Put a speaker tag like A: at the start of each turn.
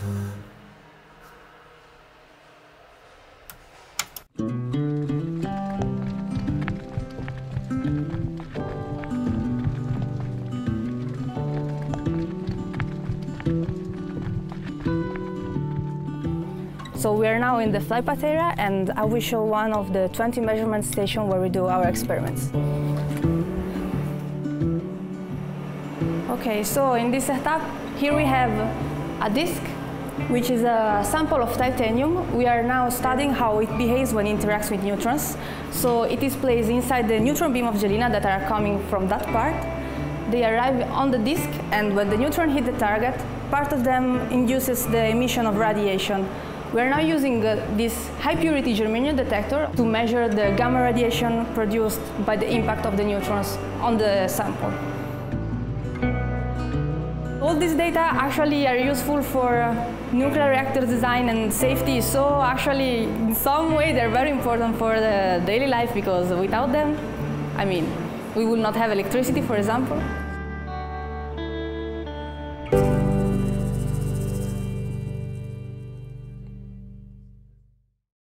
A: So we are now in the flight path area and I will show one of the 20 measurement stations where we do our experiments. Okay, so in this setup, here we have a disc which is a sample of titanium. We are now studying how it behaves when it interacts with neutrons. So it is placed inside the neutron beam of GELINA that are coming from that part. They arrive on the disk, and when the neutron hit the target, part of them induces the emission of radiation. We are now using uh, this high purity germanium detector to measure the gamma radiation produced by the impact of the neutrons on the sample. All these data actually are useful for uh, nuclear reactor design and safety, so actually in some way they're very important for the daily life because without them, I mean, we will not have electricity, for example.